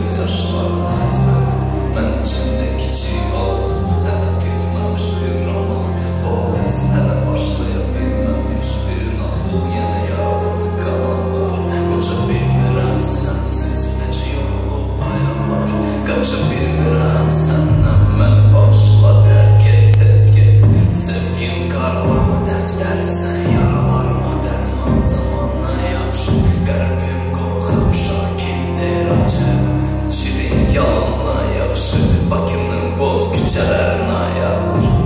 gözyaşlarına ezber Ben içimde kiçik ol Hələ bir roman. Polis hələ başlayabilməm Hiçbirin axı yenə yaralandı qanadlar Qaça bilmirəm sənsiz necə yorulub ayaqlar Qaça bilmirəm səndən mənim Şimdi bakımın boz küçeler nayar.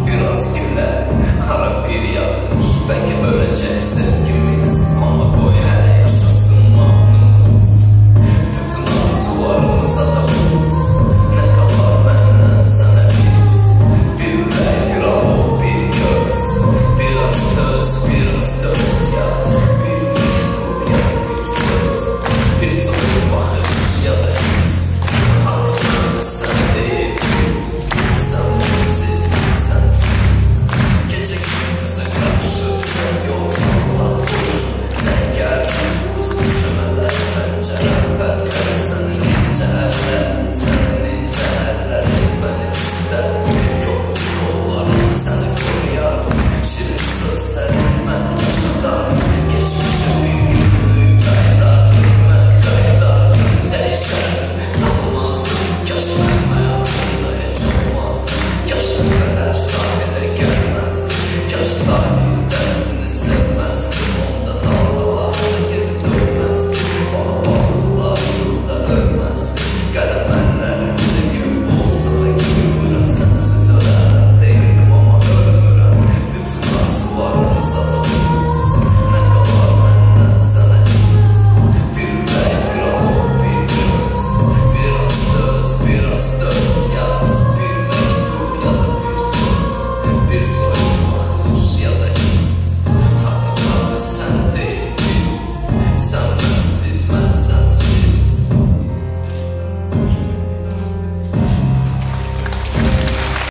Biraz küle harap bir yağmış Belki böylece sevgimiz. Ama koy hele yaşasın mahnımız. Bütün arzularımıza da buz Ne kadar benle sana biz. Bir yürek bir avuç bir göz. Biraz göz biraz göz yaz. Bir mektup bir söz. Bir soğuk bakış ya da yours.